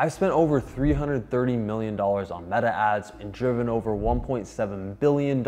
I've spent over $330 million on meta ads and driven over $1.7 billion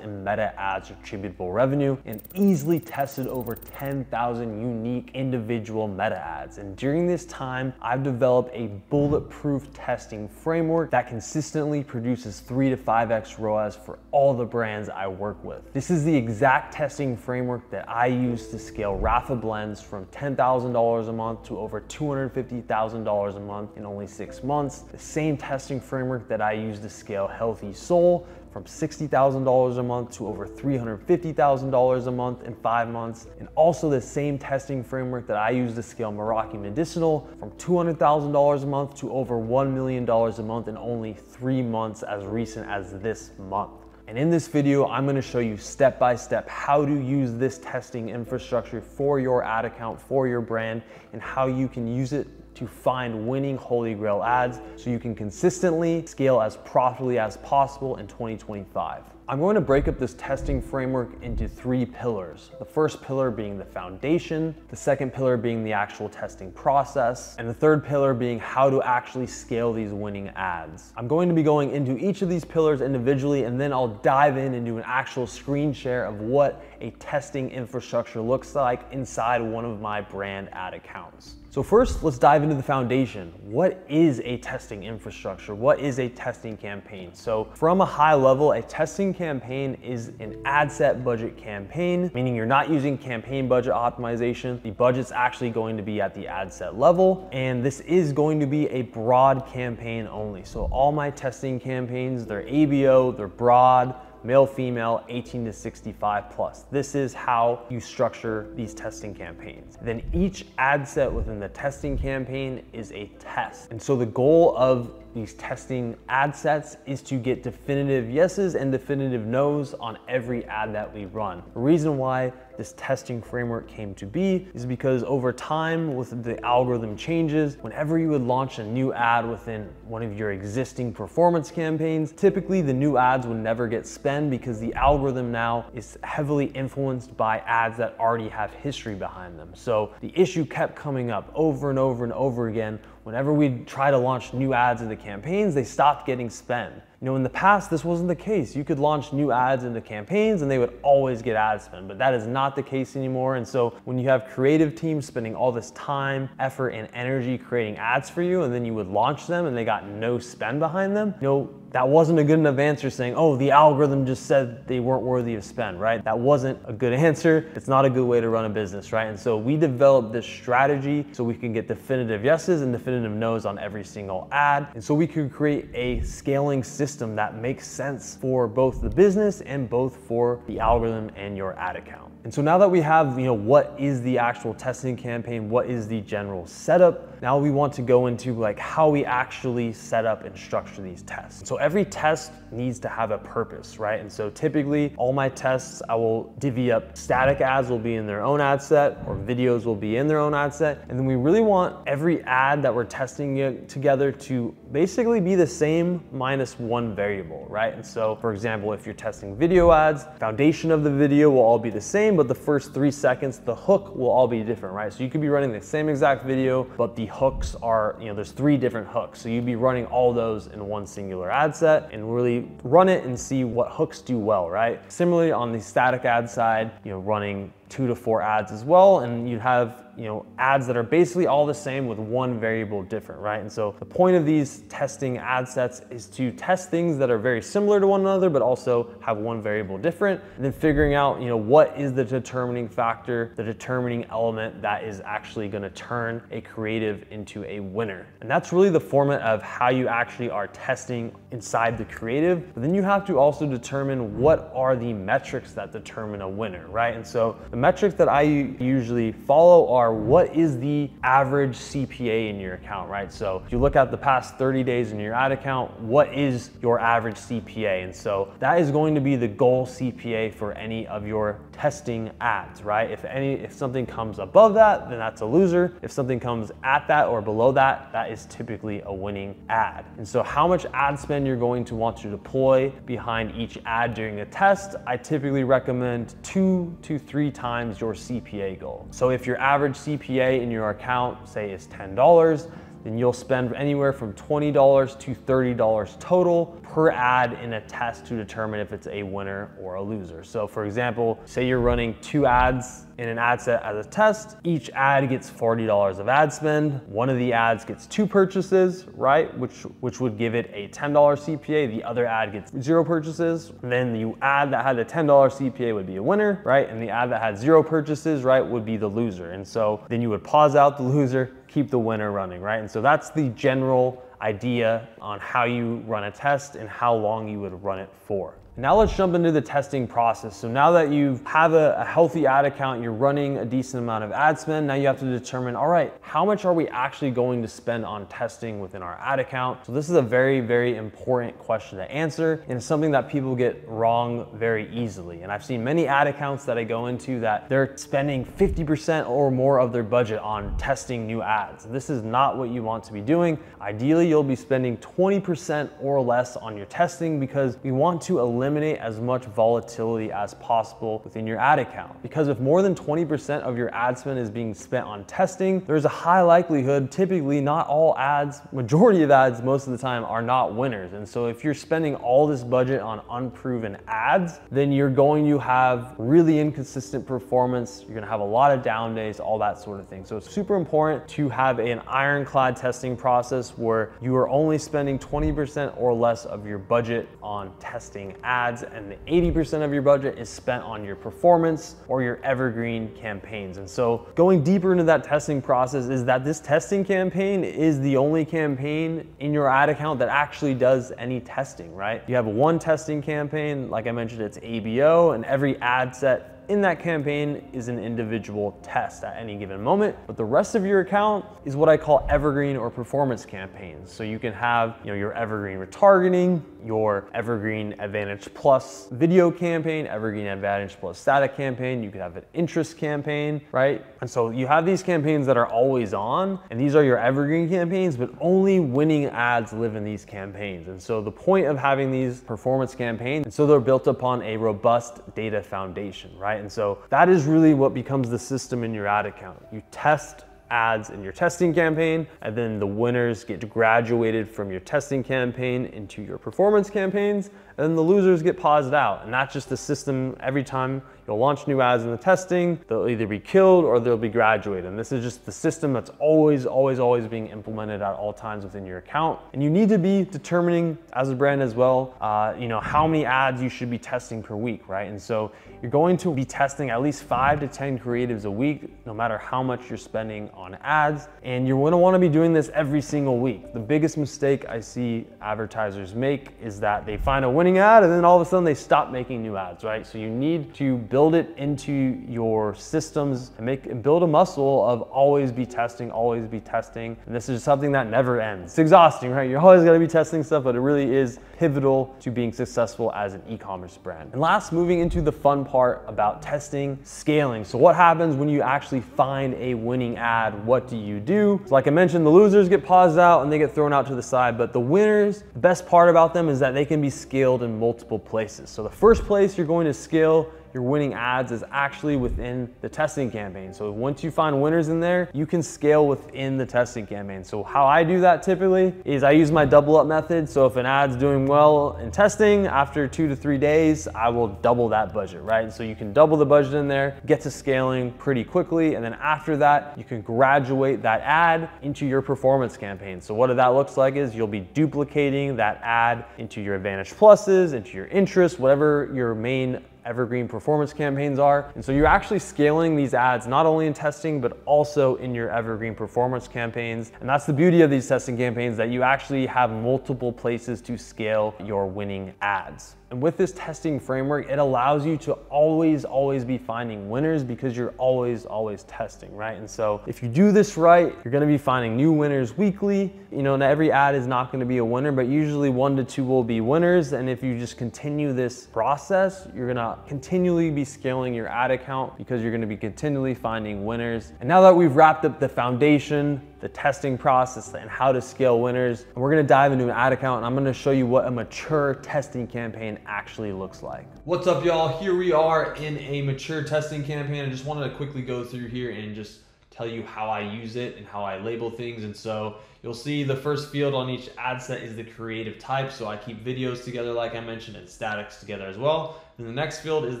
in meta ads attributable revenue and easily tested over 10,000 unique individual meta ads. And during this time, I've developed a bulletproof testing framework that consistently produces 3 to 5x ROAS for all the brands I work with. This is the exact testing framework that I use to scale Rapha Blends from $10,000 a month to over $250,000 a month in only only six months. The same testing framework that I use to scale Health Y Sol from $60,000 a month to over $350,000 a month in five months. And also the same testing framework that I use to scale Meraki Medicinal from $200,000 a month to over $1 million a month in only three months as recent as this month. And in this video, I'm gonna show you step by step how to use this testing infrastructure for your ad account, for your brand, and how you can use it to find winning holy grail ads so you can consistently scale as profitably as possible in 2025. I'm going to break up this testing framework into three pillars. The first pillar being the foundation, the second pillar being the actual testing process, and the third pillar being how to actually scale these winning ads. I'm going to be going into each of these pillars individually and then I'll dive in and do an actual screen share of what a testing infrastructure looks like inside one of my brand ad accounts. So first, let's dive into the foundation. What is a testing infrastructure? What is a testing campaign? So from a high level, a testing campaign is an ad set budget campaign, meaning you're not using campaign budget optimization. The budget's actually going to be at the ad set level, and this is going to be a broad campaign only. So all my testing campaigns, they're ABO, they're broad, male, female, 18 to 65 plus. This is how you structure these testing campaigns. Then each ad set within the testing campaign is a test. And so the goal of these testing ad sets is to get definitive yeses and definitive nos on every ad that we run. The reason why this testing framework came to be is because over time with the algorithm changes, whenever you would launch a new ad within one of your existing performance campaigns, typically the new ads would never get spent because the algorithm now is heavily influenced by ads that already have history behind them. So the issue kept coming up over and over and over again whenever we try to launch new ads into campaigns, they stopped getting spent. You know, in the past, this wasn't the case. You could launch new ads into campaigns and they would always get ad spend, but that is not the case anymore. And so when you have creative teams spending all this time, effort, and energy creating ads for you, and then you would launch them and they got no spend behind them, you know, that wasn't a good enough answer saying, oh, the algorithm just said they weren't worthy of spend, right? That wasn't a good answer. It's not a good way to run a business, right? And so we developed this strategy so we can get definitive yeses and definitive nos on every single ad. And so we could create a scaling system that makes sense for both the business and both for the algorithm and your ad account. And so now that we have, you know, what is the actual testing campaign, what is the general setup, now we want to go into like how we actually set up and structure these tests. So every test needs to have a purpose, right? And so typically all my tests, I will divvy up static ads will be in their own ad set or videos will be in their own ad set. And then we really want every ad that we're testing together to basically be the same minus one variable, right? And so for example, if you're testing video ads, foundation of the video will all be the same same, but the first three seconds, the hook will all be different, right? So you could be running the same exact video, but the hooks are, you know, there's three different hooks. So you'd be running all those in one singular ad set and really run it and see what hooks do well, right? Similarly, on the static ad side, you know, running two to four ads as well, and you have you know, ads that are basically all the same with one variable different, right? And so the point of these testing ad sets is to test things that are very similar to one another, but also have one variable different, and then figuring out, you know, what is the determining factor, the determining element that is actually gonna turn a creative into a winner. And that's really the format of how you actually are testing inside the creative, but then you have to also determine what are the metrics that determine a winner, right? And so the metrics that I usually follow are what is the average CPA in your account, right? So if you look at the past 30 days in your ad account, what is your average CPA? And so that is going to be the goal CPA for any of your testing ads, right? If any, if something comes above that, then that's a loser. If something comes at that or below that, that is typically a winning ad. And so how much ad spend you're going to want to deploy behind each ad during a test, I typically recommend two to three times your CPA goal. So if your average CPA in your account, say is $10, then you'll spend anywhere from $20 to $30 total per ad in a test to determine if it's a winner or a loser. So for example, say you're running two ads in an ad set as a test, each ad gets $40 of ad spend. One of the ads gets two purchases, right? Which, which would give it a $10 CPA. The other ad gets zero purchases. And then the ad that had the $10 CPA would be a winner, right? And the ad that had zero purchases, right, would be the loser. And so then you would pause out the loser, keep the winner running, right? And so that's the general idea on how you run a test and how long you would run it for. Now let's jump into the testing process. So now that you have a, a, healthy ad account, you're running a decent amount of ad spend, now you have to determine, all right, how much are we actually going to spend on testing within our ad account? So this is a very, very important question to answer and it's something that people get wrong very easily. And I've seen many ad accounts that I go into that they're spending 50% or more of their budget on testing new ads. This is not what you want to be doing. Ideally, you'll be spending 20% or less on your testing because we want to eliminate eliminate as much volatility as possible within your ad account. Because if more than 20% of your ad spend is being spent on testing, there's a high likelihood, typically not all ads, majority of ads most of the time are not winners. And so if you're spending all this budget on unproven ads, then you're going to have really inconsistent performance. You're gonna have a lot of down days, all that sort of thing. So it's super important to have an ironclad testing process where you are only spending 20% or less of your budget on testing ads ads and the 80% of your budget is spent on your performance or your evergreen campaigns. And so going deeper into that testing process is that this testing campaign is the only campaign in your ad account that actually does any testing, right? You have one testing campaign, like I mentioned, it's ABO and every ad set in that campaign is an individual test at any given moment, but the rest of your account is what I call evergreen or performance campaigns. So you can have you know, your evergreen retargeting, your evergreen Advantage Plus video campaign, evergreen Advantage Plus static campaign, you could have an interest campaign, right? And so you have these campaigns that are always on, and these are your evergreen campaigns, but only winning ads live in these campaigns. And so the point of having these performance campaigns, and so they're built upon a robust data foundation, right? And so that is really what becomes the system in your ad account. You test ads in your testing campaign, and then the winners get graduated from your testing campaign into your performance campaigns, and the losers get paused out. And that's just the system every time you'll launch new ads in the testing, they'll either be killed or they'll be graduated. And this is just the system that's always, always, always being implemented at all times within your account. And you need to be determining as a brand as well, uh, you know, how many ads you should be testing per week, right? And so you're going to be testing at least five to 10 creatives a week, no matter how much you're spending on ads. And you're gonna wanna be doing this every single week. The biggest mistake I see advertisers make is that they find a winning ad and then all of a sudden they stop making new ads, right? So you need to build it into your systems and make and build a muscle of always be testing, always be testing. And this is something that never ends. It's exhausting, right? You're always gonna be testing stuff, but it really is pivotal to being successful as an e-commerce brand. And last, moving into the fun part about testing, scaling. So what happens when you actually find a winning ad? What do you do? So like I mentioned, the losers get paused out and they get thrown out to the side, but the winners, the best part about them is that they can be scaled in multiple places. So the first place you're going to scale your winning ads is actually within the testing campaign. So once you find winners in there, you can scale within the testing campaign. So how I do that typically is I use my double up method. So if an ad's doing well in testing, after two to three days, I will double that budget, right? So you can double the budget in there, get to scaling pretty quickly. And then after that, you can graduate that ad into your performance campaign. So what that looks like is you'll be duplicating that ad into your Advantage Pluses, into your interest, whatever your main evergreen performance campaigns are. And so you're actually scaling these ads not only in testing, but also in your evergreen performance campaigns. And that's the beauty of these testing campaigns that you actually have multiple places to scale your winning ads. And with this testing framework, it allows you to always, always be finding winners because you're always, always testing, right? And so if you do this right, you're gonna be finding new winners weekly. You know, and every ad is not gonna be a winner, but usually one to two will be winners. And if you just continue this process, you're gonna continually be scaling your ad account because you're gonna be continually finding winners. And now that we've wrapped up the foundation, the testing process and how to scale winners. And we're gonna dive into an ad account and I'm gonna show you what a mature testing campaign actually looks like. What's up y'all? Here we are in a mature testing campaign. I just wanted to quickly go through here and just tell you how I use it and how I label things. And so you'll see the first field on each ad set is the creative type. So I keep videos together, like I mentioned, and statics together as well. Then the next field is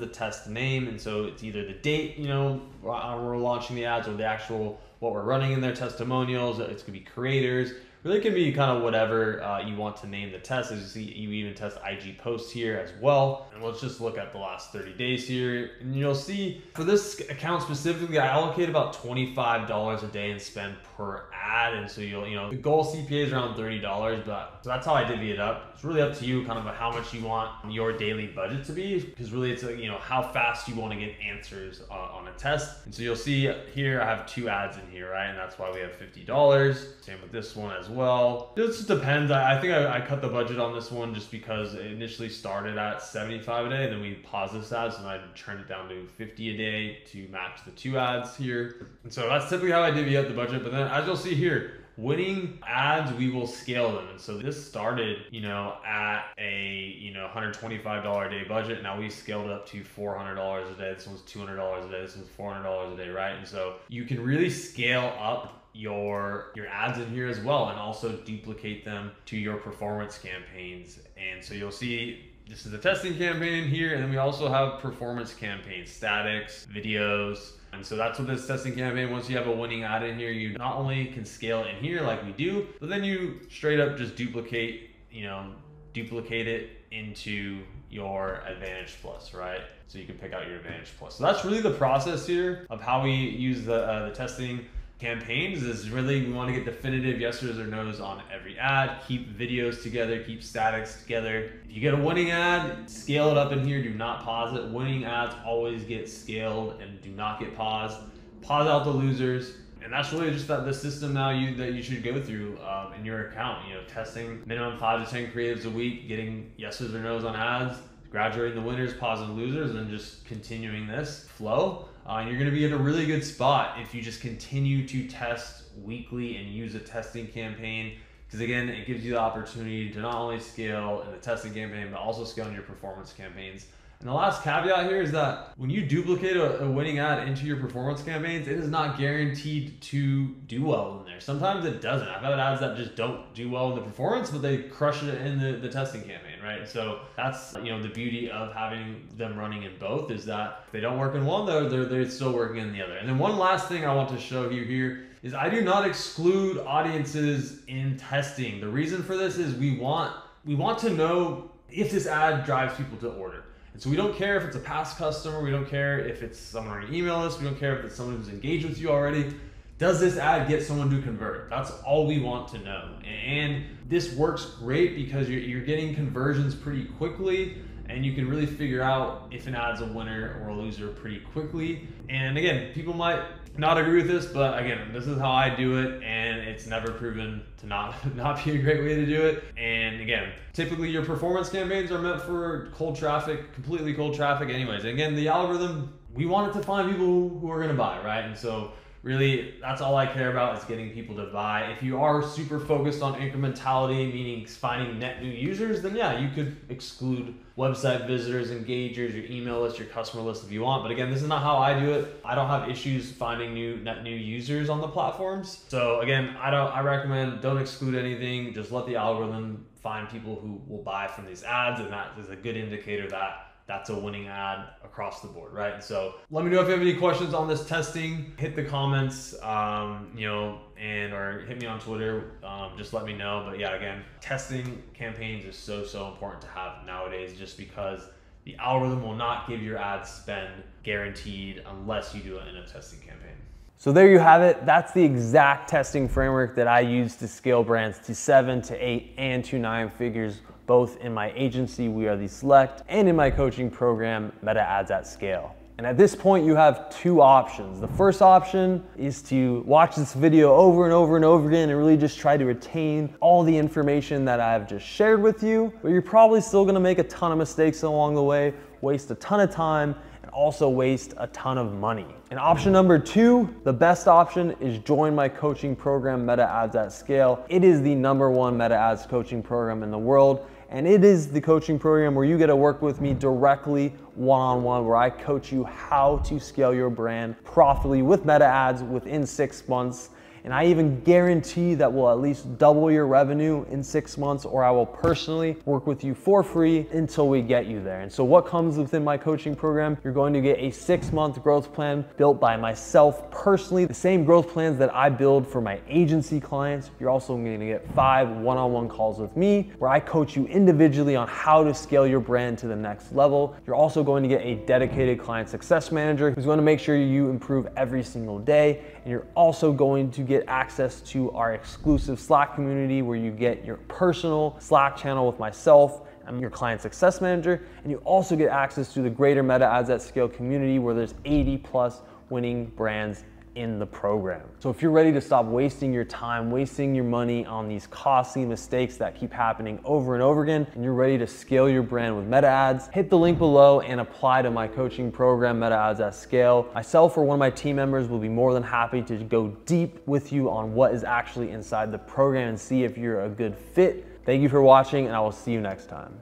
the test name. And so it's either the date, you know, we're launching the ads or the actual, what we're running in their testimonials. It's gonna be creators really can be kind of whatever uh, you want to name the test. As you see, you even test IG posts here as well. And let's just look at the last 30 days here. And you'll see for this account specifically, I allocate about $25 a day and spend per ad. And so you'll, you know, the goal CPA is around $30, but so that's how I divvy it up. It's really up to you kind of how much you want your daily budget to be, because really it's, you know, how fast you want to get answers uh, on a test. And so you'll see here, I have two ads in here, right? And that's why we have $50. Same with this one as well. It just depends. I, I think I, I, cut the budget on this one just because it initially started at 75 a day, and then we paused this ad, so I turned it down to 50 a day to match the two ads here. And so that's typically how I divvy up the budget. But then as you'll see here, winning ads we will scale them. And so this started you know at a you know 125 dollar a day budget. Now we scaled it up to 400 dollars a day. This one's 200 dollars a day. This one's 400 dollars a day right? And so you can really scale up your your ads in here as well and also duplicate them to your performance campaigns. And so you'll see this is a testing campaign here. And then we also have performance campaigns statics videos and so that's what this testing campaign once you have a winning ad in here you not only can scale in here like we do but then you straight up just duplicate you know duplicate it into your advantage plus right? So you can pick out your advantage plus. So that's really the process here of how we use the, uh, the testing campaigns is really we want to get definitive yeses or nos on every ad keep videos together keep statics together. If you get a winning ad scale it up in here do not pause it. Winning ads always get scaled and do not get paused. Pause out the losers. And that's really just that the system now you that you should go through um, in your account you know testing minimum five to ten creatives a week getting yeses or nos on ads graduating the winners pausing losers and just continuing this flow uh, and you're going to be in a really good spot if you just continue to test weekly and use a testing campaign. Because again, it gives you the opportunity to not only scale in the testing campaign, but also scale in your performance campaigns. And the last caveat here is that when you duplicate a, a, winning ad into your performance campaigns, it is not guaranteed to do well in there. Sometimes it doesn't. I've had ads that just don't do well in the performance, but they crush it in the, the testing campaign, right? So that's you know the beauty of having them running in both is that if they don't work in one, though, they're, they're still working in the other. And then one last thing I want to show you here is I do not exclude audiences in testing. The reason for this is we want we want to know if this ad drives people to order. And so we don't care if it's a past customer, we don't care if it's someone on your email list, we don't care if it's someone who's engaged with you already. Does this ad get someone to convert? That's all we want to know. And this works great because you're, you're getting conversions pretty quickly and you can really figure out if an ad's a winner or a loser pretty quickly. And again, people might not agree with this, but again, this is how I do it, and it's never proven to not not be a great way to do it. And again, typically your performance campaigns are meant for cold traffic, completely cold traffic, anyways. And again, the algorithm we want it to find people who are going to buy, right? And so really that's all I care about is getting people to buy. If you are super focused on incrementality, meaning finding net new users, then yeah, you could exclude website visitors, engagers, your email list, your customer list if you want. But again, this is not how I do it. I don't have issues finding new net new users on the platforms. So again, I don't I recommend don't exclude anything. Just let the algorithm find people who will buy from these ads and that is a good indicator that that's a winning ad across the board, right? And so let me know if you have any questions on this testing. Hit the comments, um, you know, and or hit me on Twitter. Um, just let me know. But yeah, again, testing campaigns is so so important to have nowadays, just because the algorithm will not give your ad spend guaranteed unless you do it in a testing campaign. So there you have it. That's the exact testing framework that I use to scale brands to seven, to eight, and to nine figures both in my agency, We Are The Select, and in my coaching program, Meta Ads at Scale. And at this point, you have two options. The first option is to watch this video over and over and over again and really just try to retain all the information that I've just shared with you, but you're probably still gonna make a ton of mistakes along the way, waste a ton of time, and also waste a ton of money. And option number two, the best option is join my coaching program, Meta Ads at Scale. It is the number one Meta Ads coaching program in the world And it is the coaching program where you get to work with me directly one on one, where I coach you how to scale your brand profitably with meta ads within six months and I even guarantee that we'll at least double your revenue in six months, or I will personally work with you for free until we get you there. And so, what comes within my coaching program? You're going to get a six month growth plan built by myself personally, the same growth plans that I build for my agency clients. You're also going to get five one on one calls with me where I coach you individually on how to scale your brand to the next level. You're also going to get a dedicated client success manager who's going to make sure you improve every single day. And you're also going to get access to our exclusive Slack community where you get your personal Slack channel with myself. I'm your client success manager, and you also get access to the greater Meta Ads at Scale community where there's 80 plus winning brands in the program. So if you're ready to stop wasting your time, wasting your money on these costly mistakes that keep happening over and over again, and you're ready to scale your brand with meta ads, hit the link below and apply to my coaching program, Meta Ads at Scale. Myself or one of my team members will be more than happy to go deep with you on what is actually inside the program and see if you're a good fit. Thank you for watching and I will see you next time.